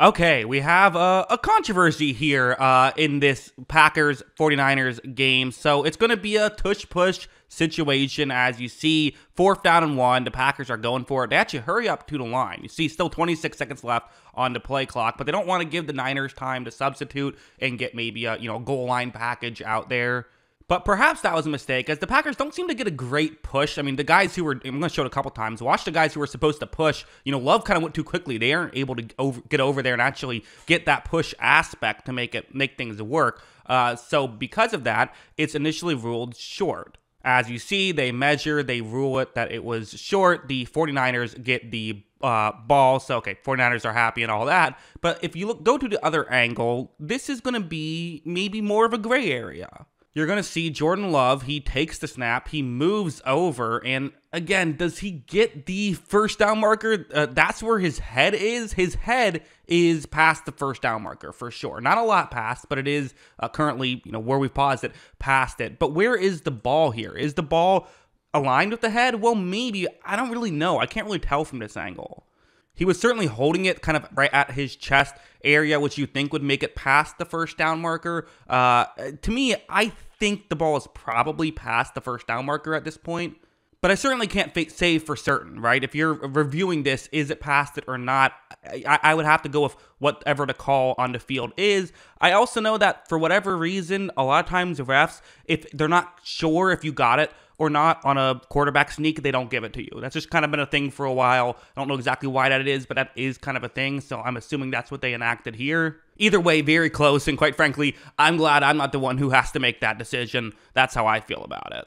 Okay, we have a, a controversy here uh, in this Packers 49ers game. So it's going to be a tush push situation as you see fourth down and one. The Packers are going for it. They actually hurry up to the line. You see still 26 seconds left on the play clock, but they don't want to give the Niners time to substitute and get maybe a you know goal line package out there. But perhaps that was a mistake, as the Packers don't seem to get a great push. I mean, the guys who were, I'm going to show it a couple times, watch the guys who were supposed to push. You know, Love kind of went too quickly. They aren't able to over, get over there and actually get that push aspect to make it make things work. Uh, so because of that, it's initially ruled short. As you see, they measure, they rule it that it was short. The 49ers get the uh, ball. So, okay, 49ers are happy and all that. But if you look, go to the other angle, this is going to be maybe more of a gray area you're going to see Jordan Love. He takes the snap, he moves over, and again, does he get the first down marker? Uh, that's where his head is. His head is past the first down marker for sure. Not a lot past, but it is uh, currently, you know, where we paused it, past it. But where is the ball here? Is the ball aligned with the head? Well, maybe. I don't really know. I can't really tell from this angle. He was certainly holding it kind of right at his chest area, which you think would make it past the first down marker. Uh, to me, I think the ball is probably past the first down marker at this point. But I certainly can't say for certain, right? If you're reviewing this, is it past it or not? I, I would have to go with whatever the call on the field is. I also know that for whatever reason, a lot of times refs, if they're not sure if you got it, or not on a quarterback sneak, they don't give it to you. That's just kind of been a thing for a while. I don't know exactly why that is, but that is kind of a thing. So I'm assuming that's what they enacted here. Either way, very close. And quite frankly, I'm glad I'm not the one who has to make that decision. That's how I feel about it.